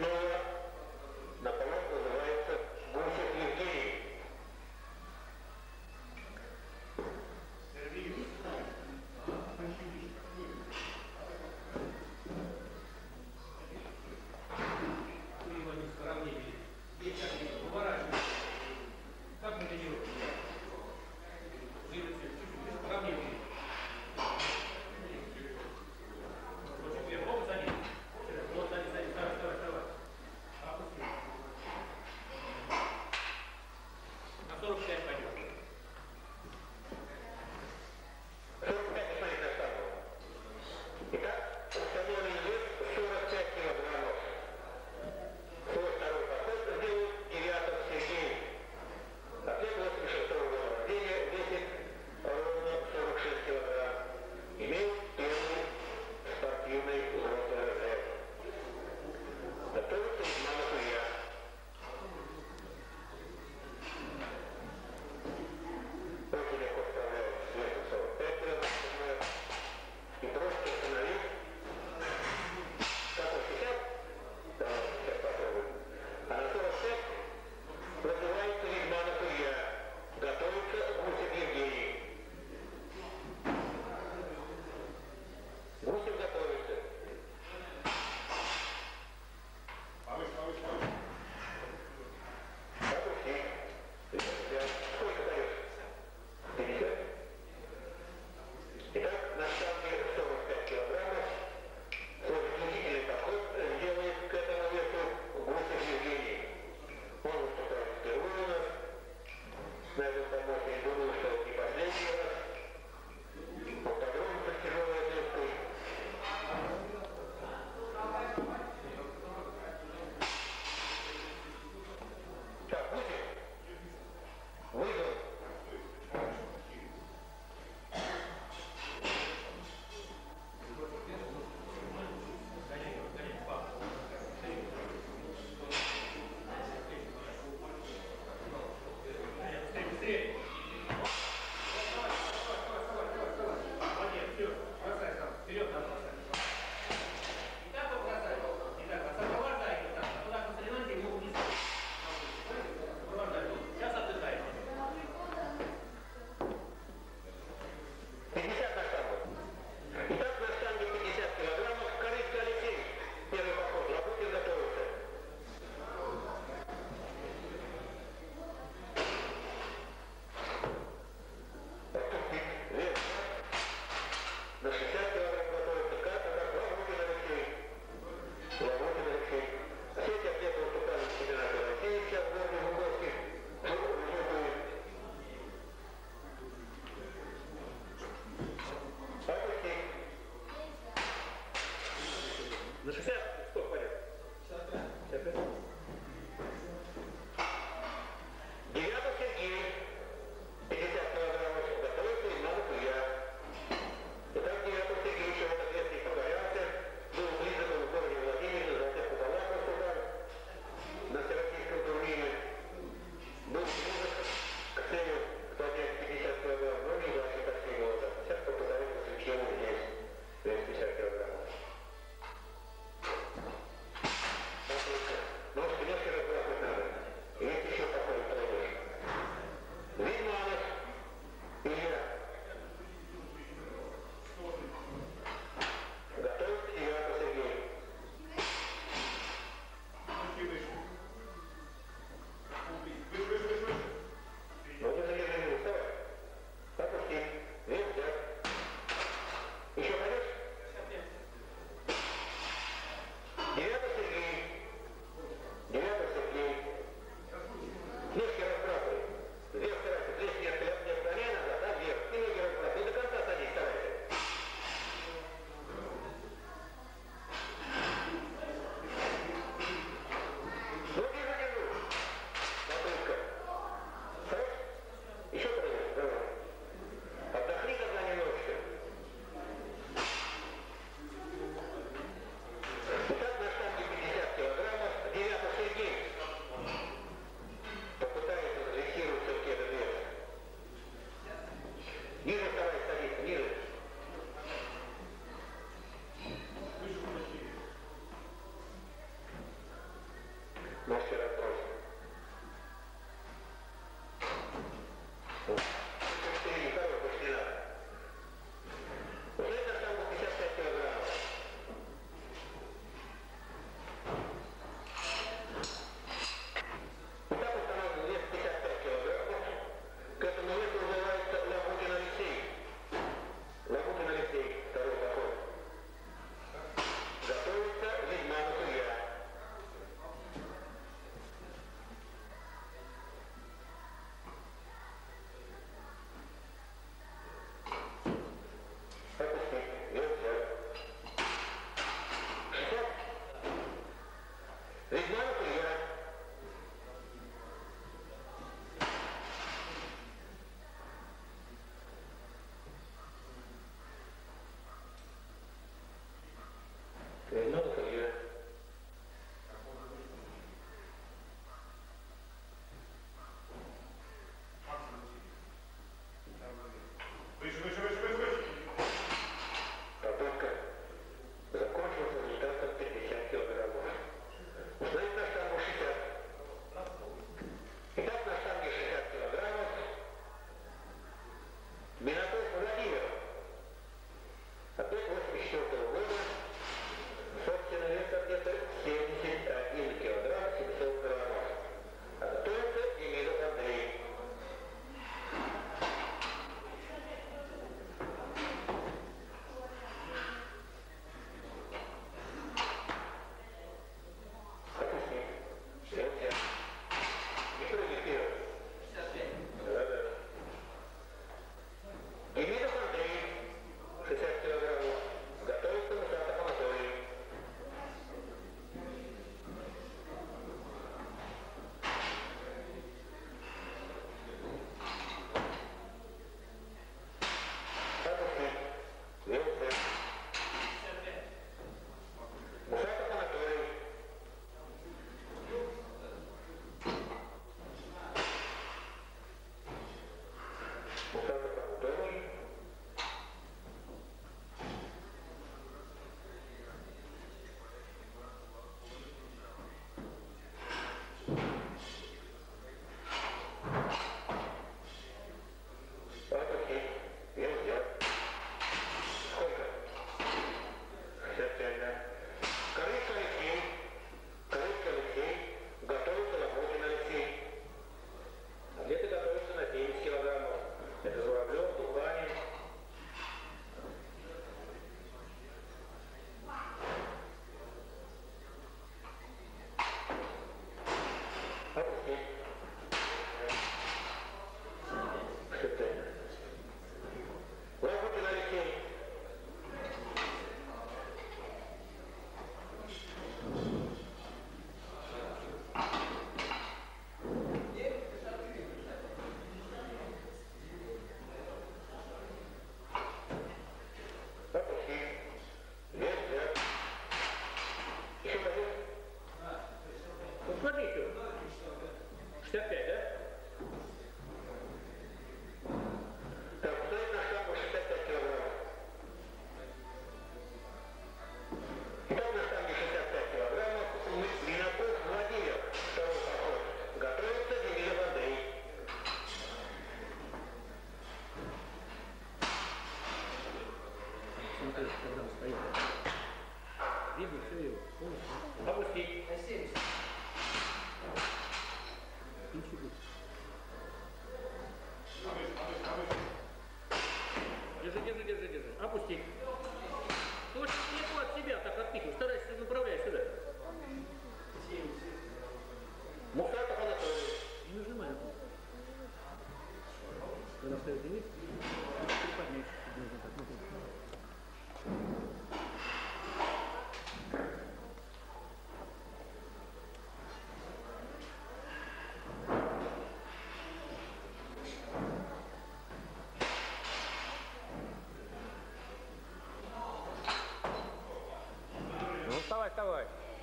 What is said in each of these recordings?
и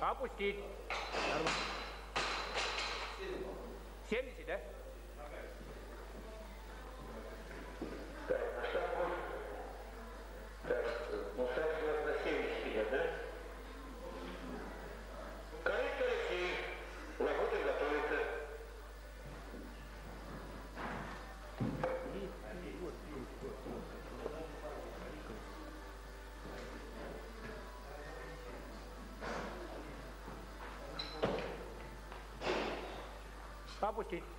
Опустить. Cabotinho.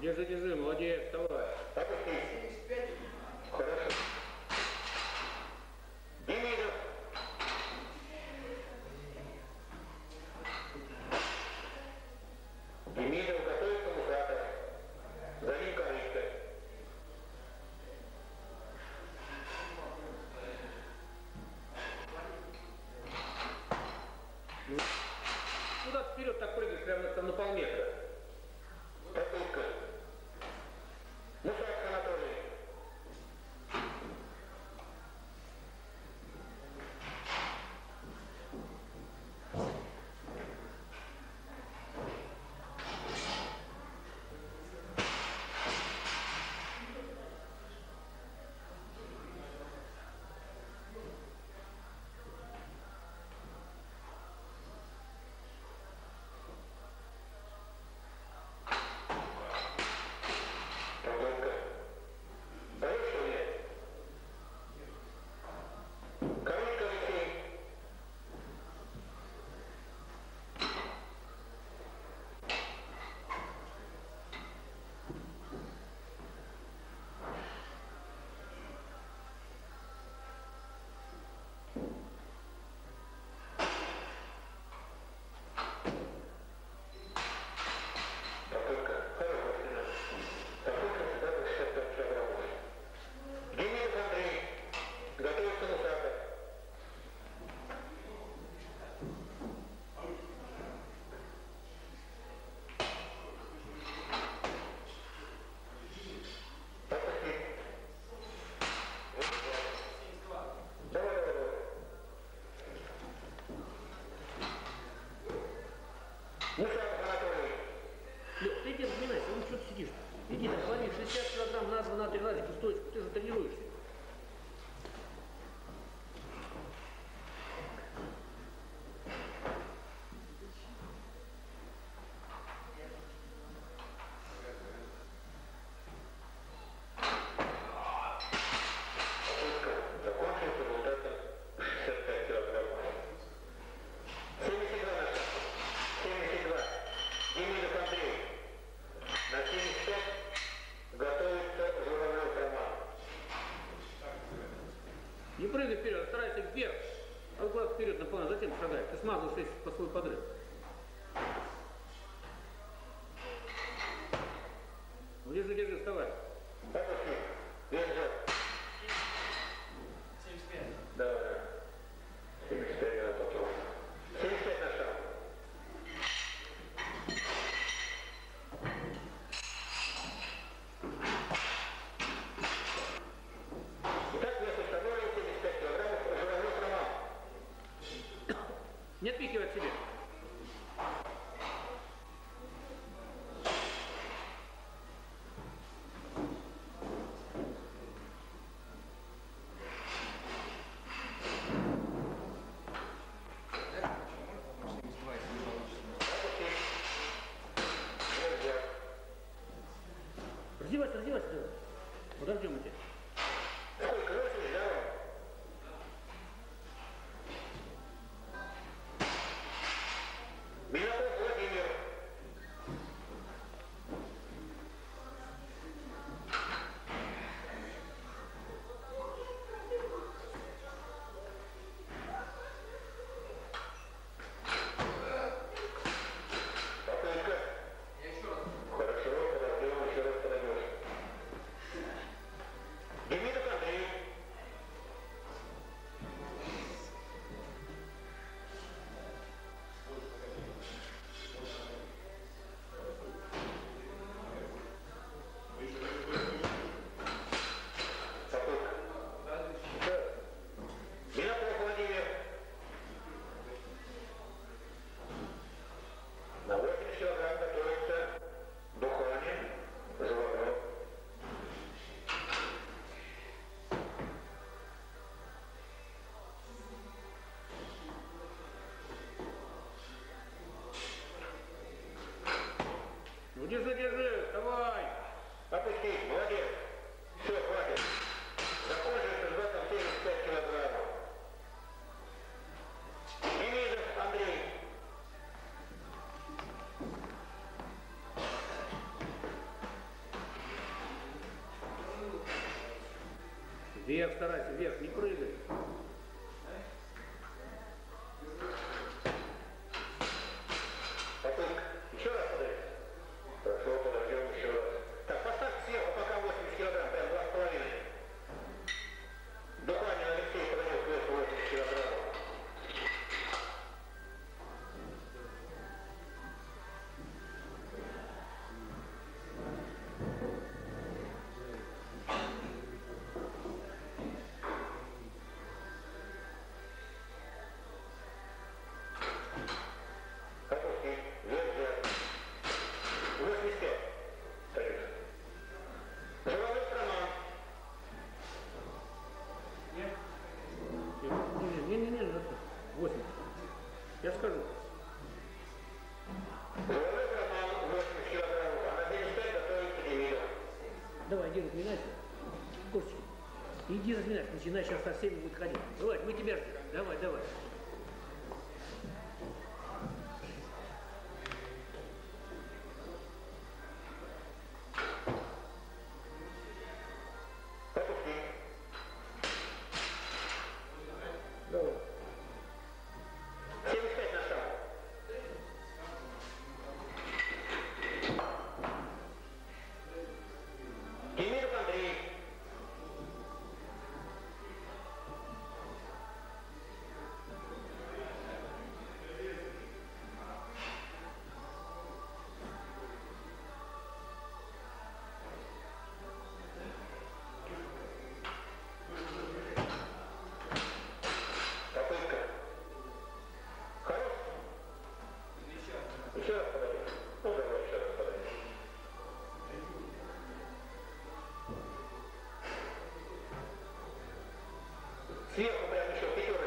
Держи, держи, молодец, давай. Опусти. Хорошо. Не отпихивай от себя. Раздевайся, раздевайся. Подождем мы тебя. старайся вверх, не прыгай. Иди разбирать, начинай, сейчас со всеми будет ходить. Давай, мы тебя ждем. Давай, давай. Dios, como la mayor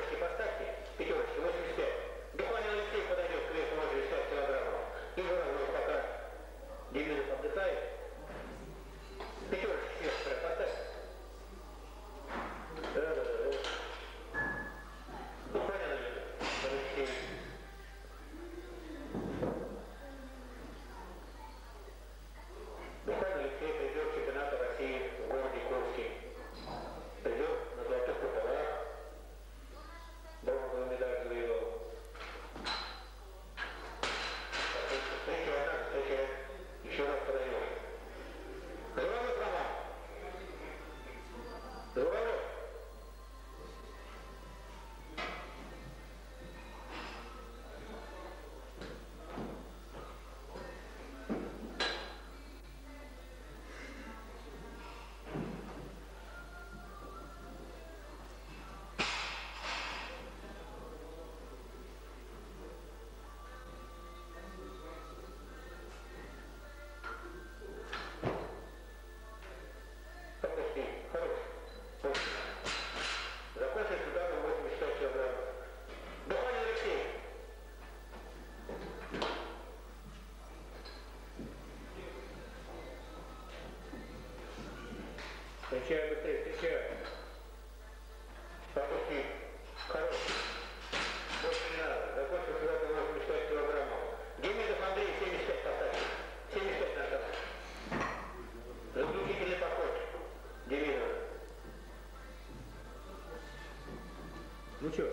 что?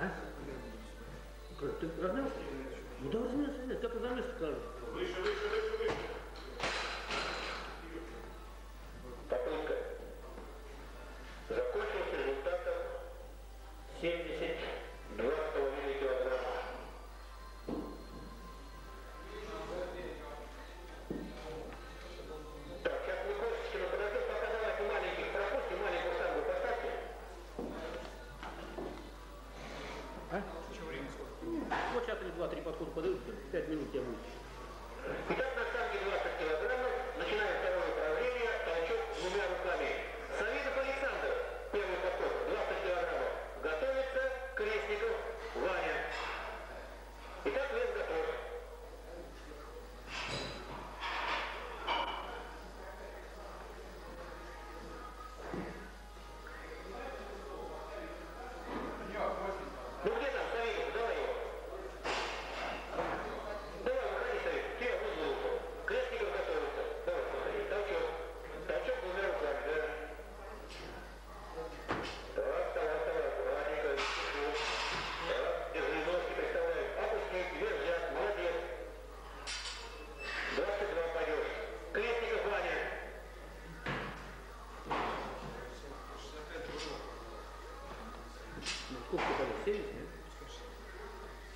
А? Ты разнес? Ну да, разнес, как разнес, скажешь. Выше, выше, выше.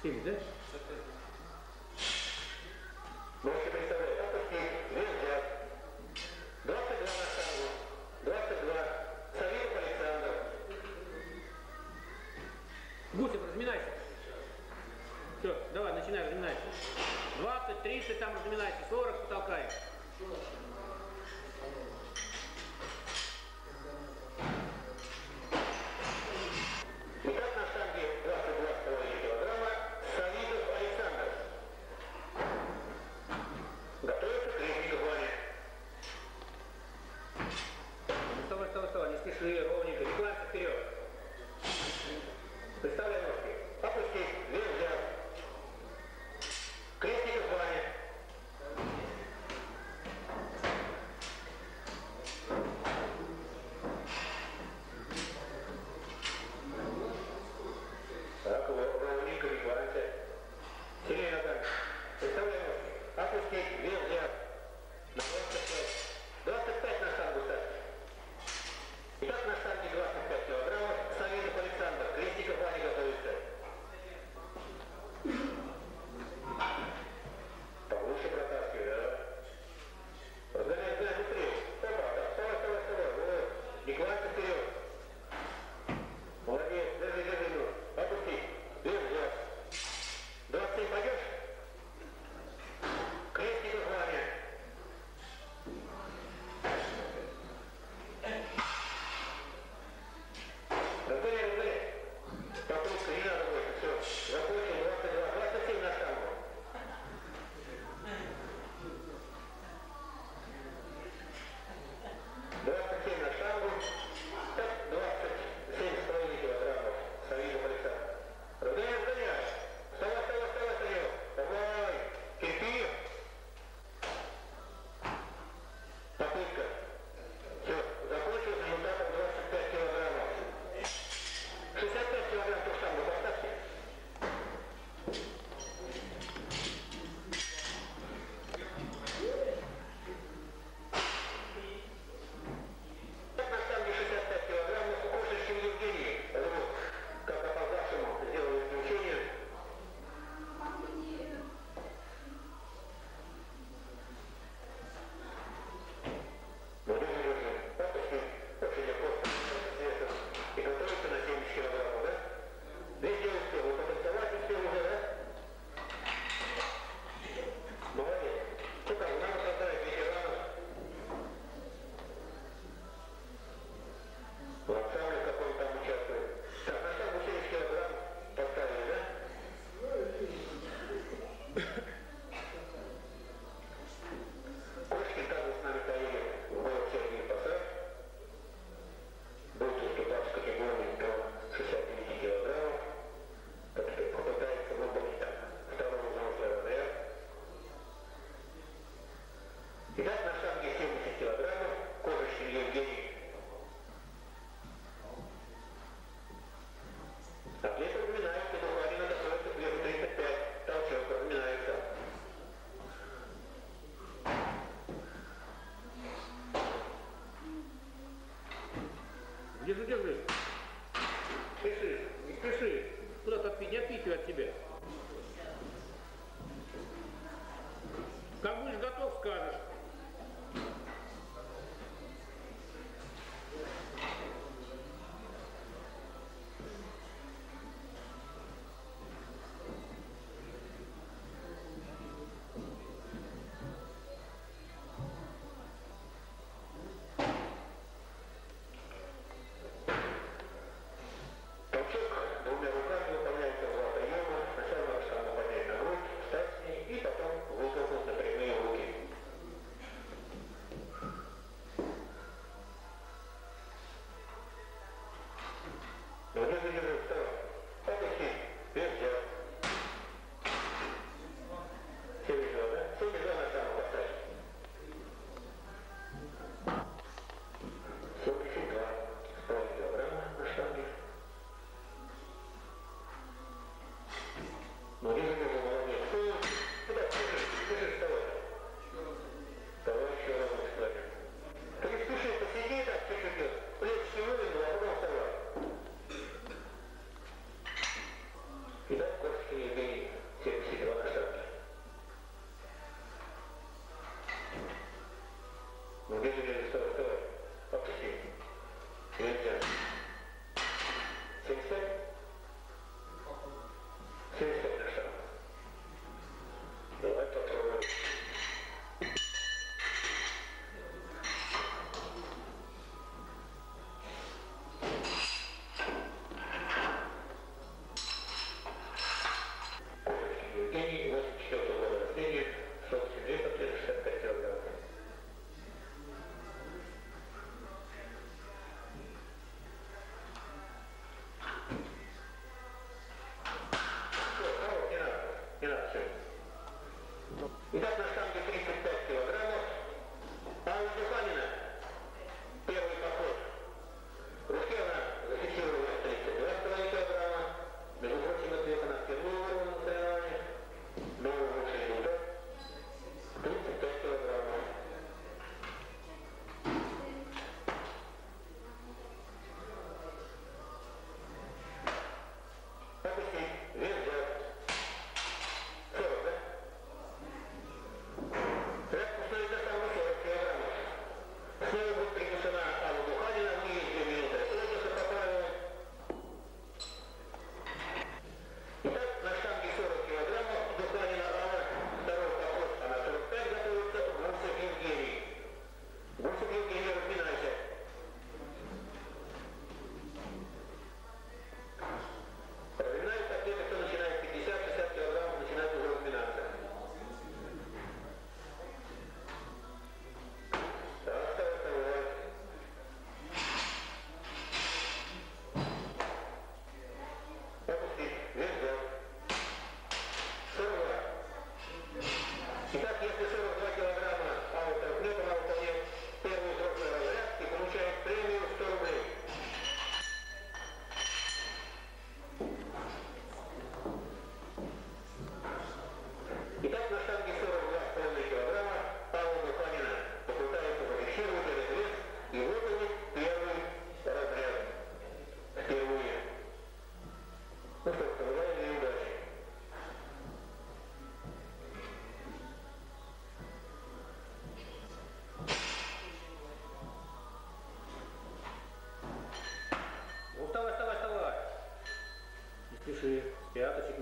схеме, да? Гусев, разминайся. Все, давай, начинай, разминайся. 20, 30, там разминайся, 40,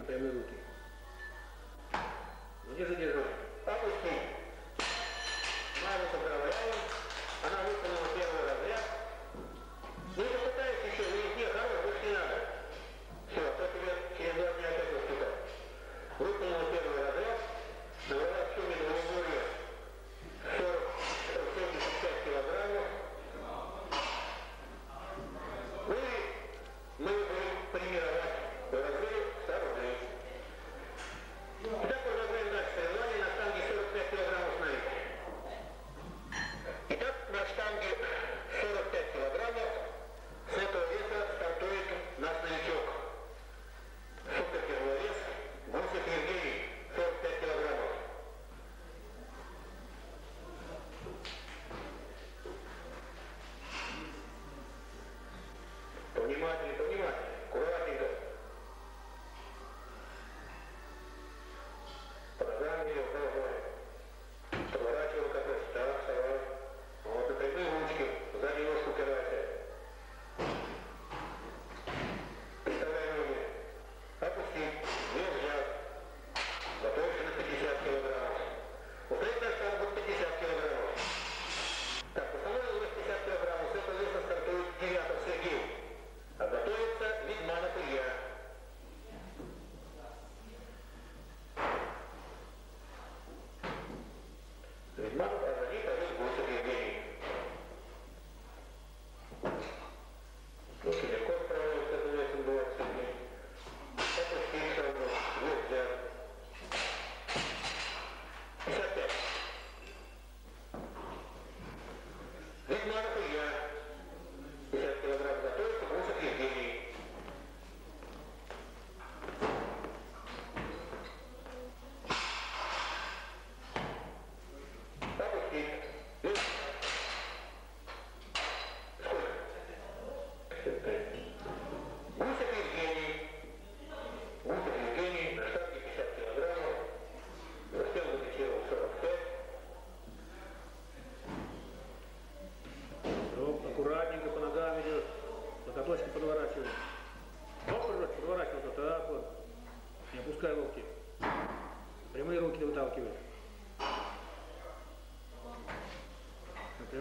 prêmio Luque.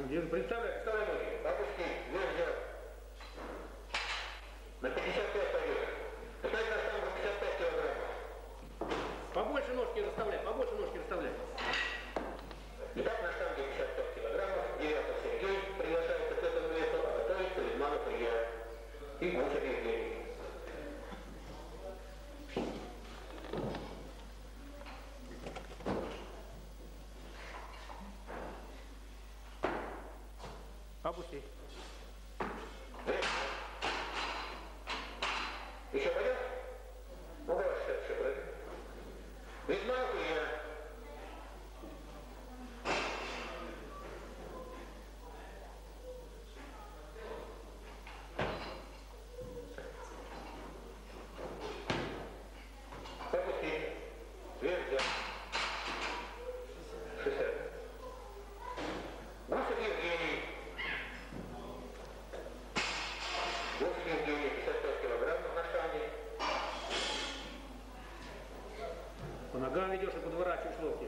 Прям держи, Опусти. Вес. Идешь и подворачиваешь локти.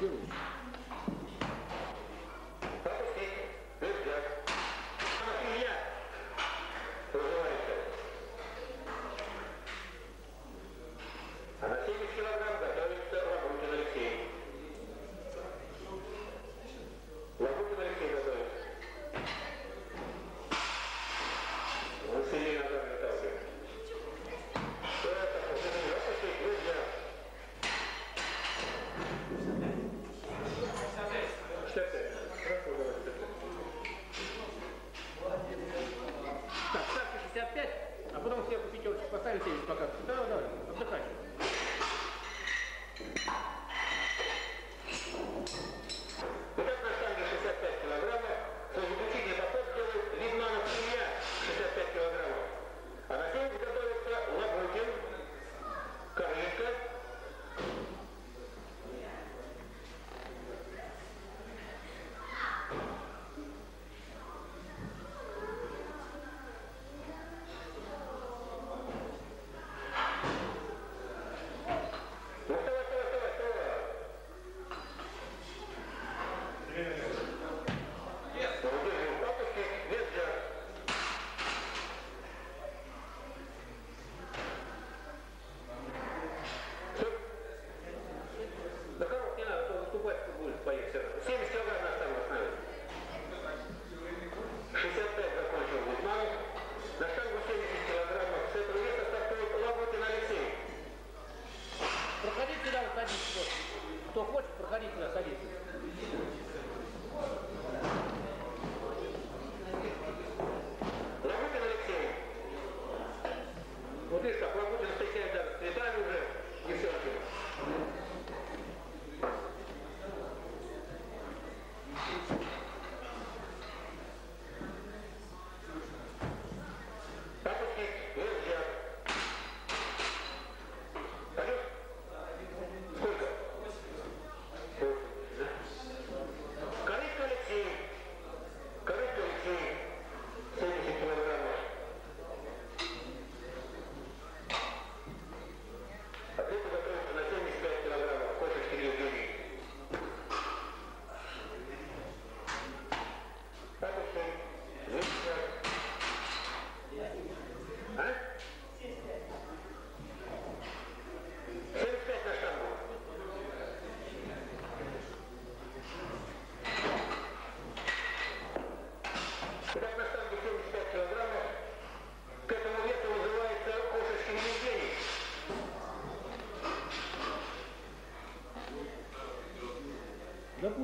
doing.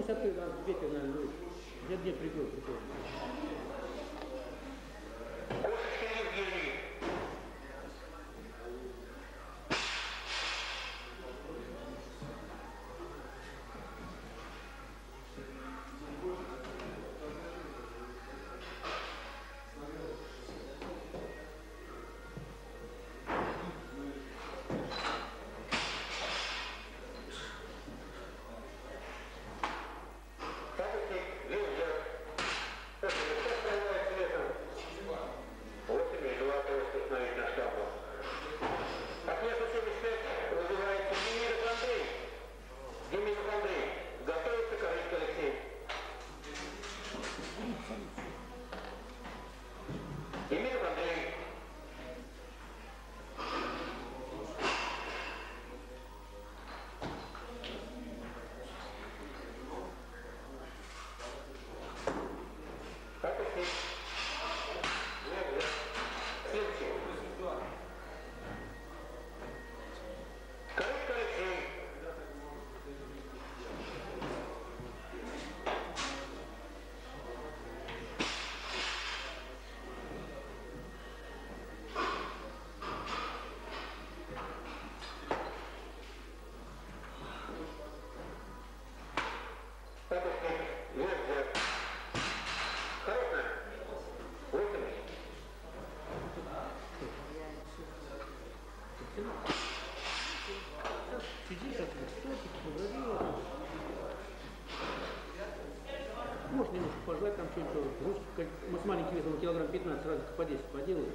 высоты у нас ветер, наверное, будет. Где-где придет. предлагать там что-нибудь, груз, у нас маленький вес, килограмм 15, сразу по 10 поделали.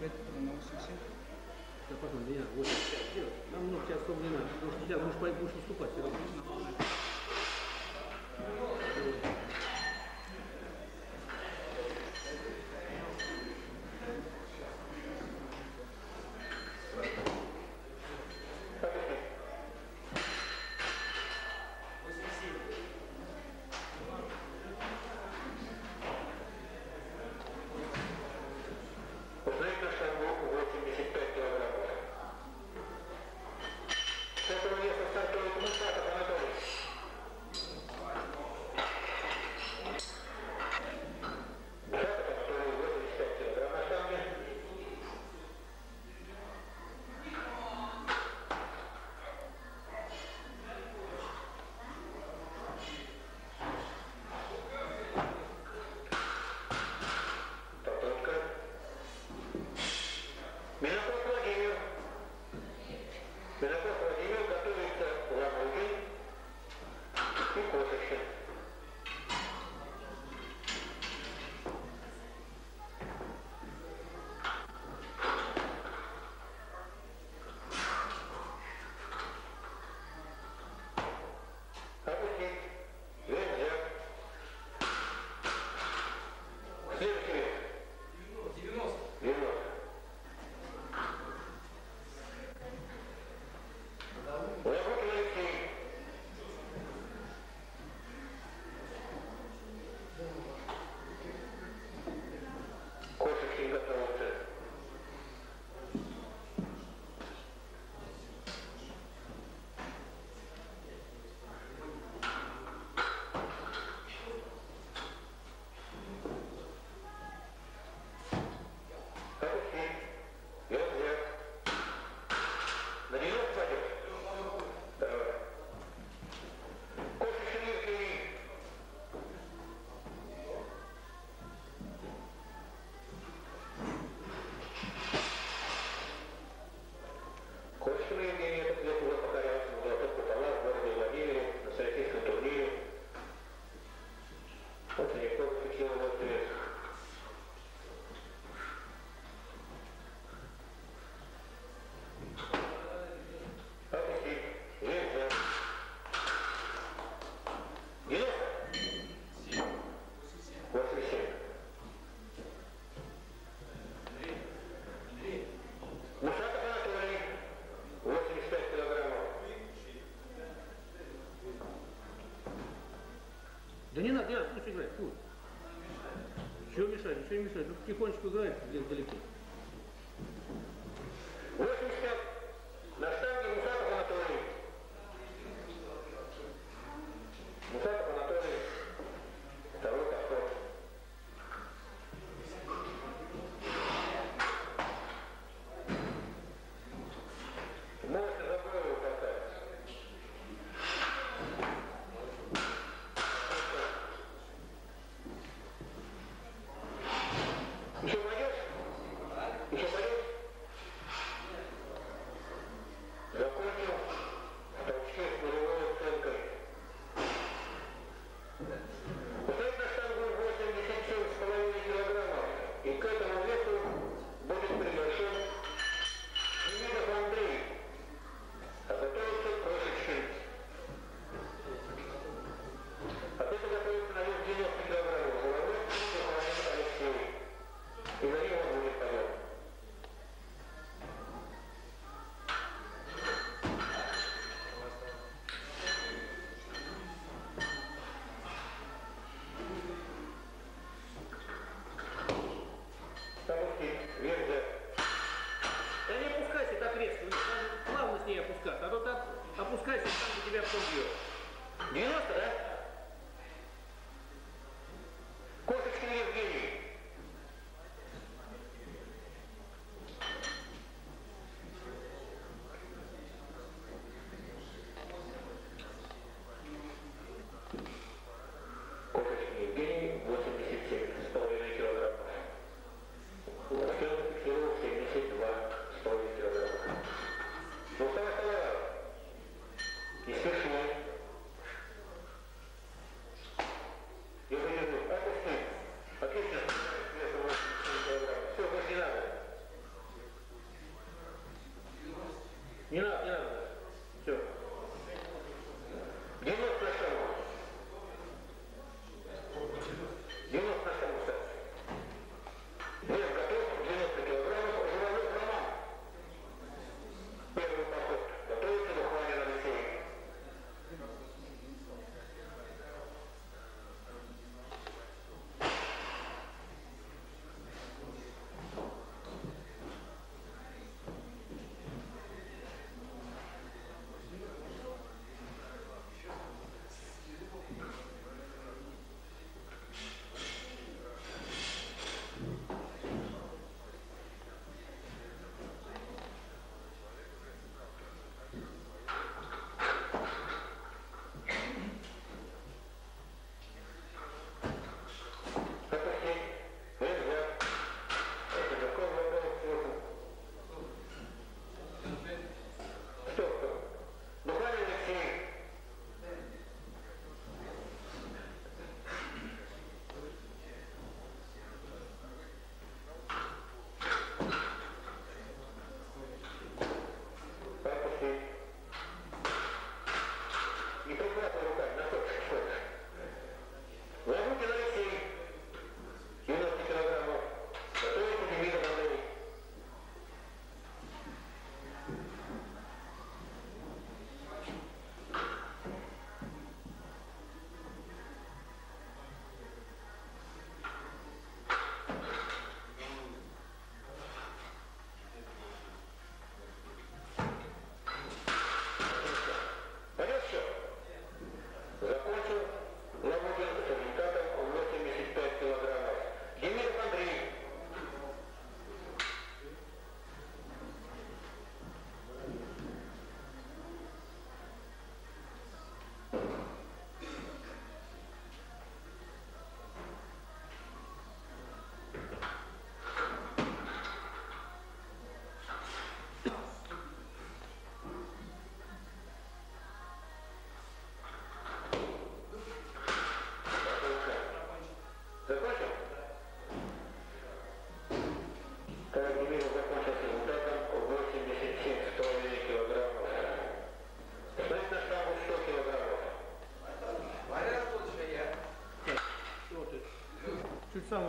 5 научимся. Да потом меня, вот, нам нужно сейчас время, может, нельзя, можешь, можешь уступать. не надо, я, слушай, играй, тут. Чего мешать, ничего не мешать, ну, тут тихонечку играй, где-то далеко.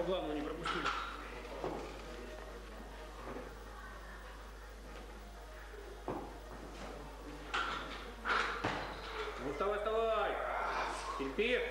Главного не пропустили. Ну вставай, вставай! Терпи!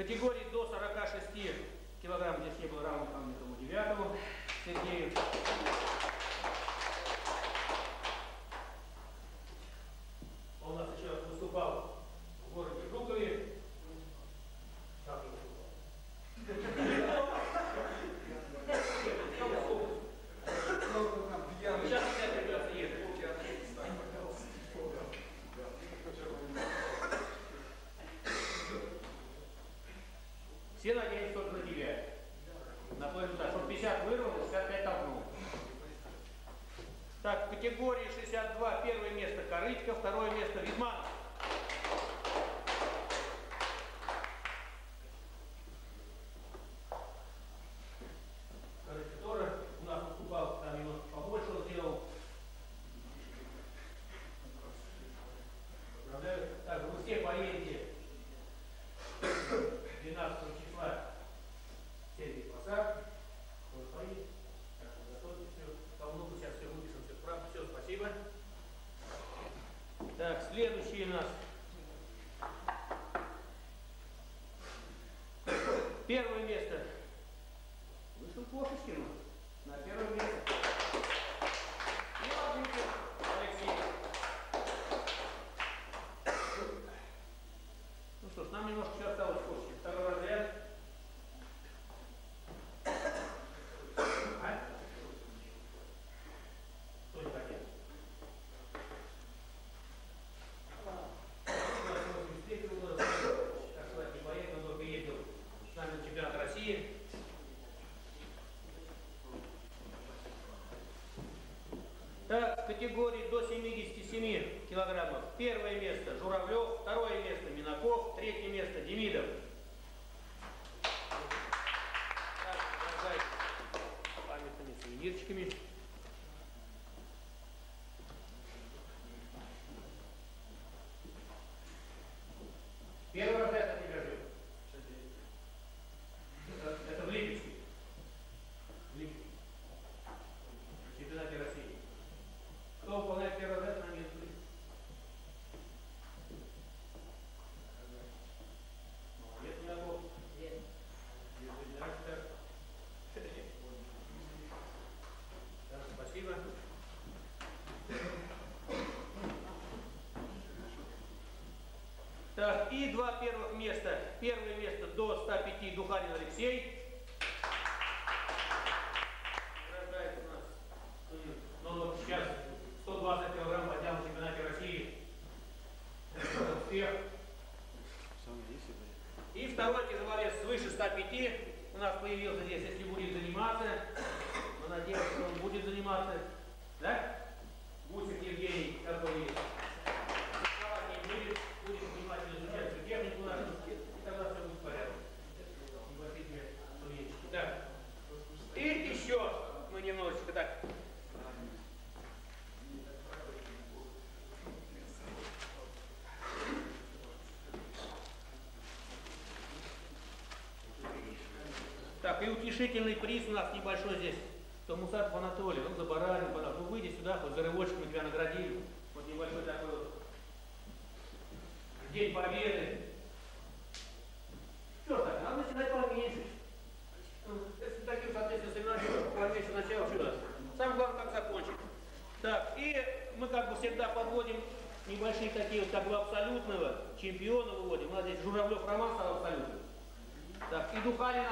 ¿De you go два первых места. решительный нас небольшой здесь, то Мусатов Анатолий, он ну, за баранину подал, ну выйди сюда, хоть за рывочек мы тебя наградили. Вот небольшой такой вот день победы. Что так, надо начинать поменьше. Если таким, соответственно, семинарчиком поменьше начало, что даст? Самое главное, как закончить. Так, и мы как бы всегда подводим небольшие такие вот как бы абсолютного чемпиона выводим. У нас здесь Журавлев Роман стал абсолютным. Так, и Духалин